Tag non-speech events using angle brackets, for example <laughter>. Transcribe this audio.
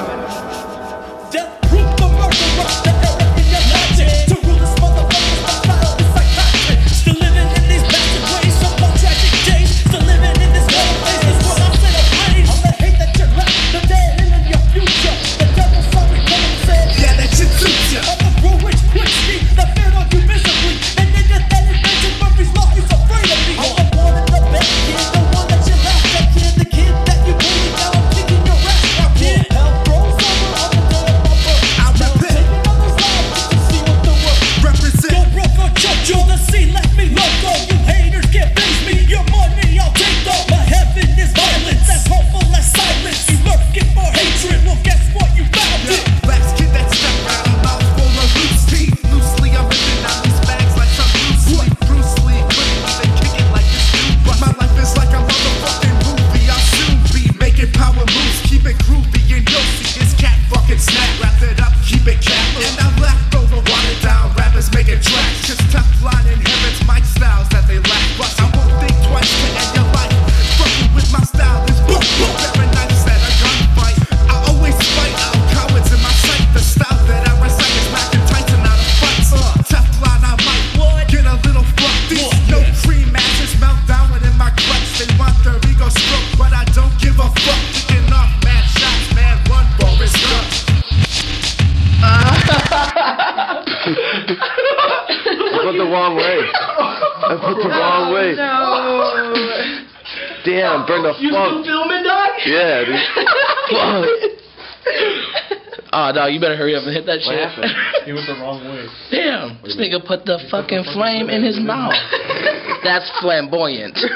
しまいます wrong way. I put the wrong way. No. Damn, burn the you funk. You filming, dog? Yeah, dude. fuck. <laughs> Ah, oh, dog, you better hurry up and hit that what shit. Happened? <laughs> He went the wrong way. Damn, this nigga put the fucking, put the fucking flame in his mouth. That's flamboyant. <laughs>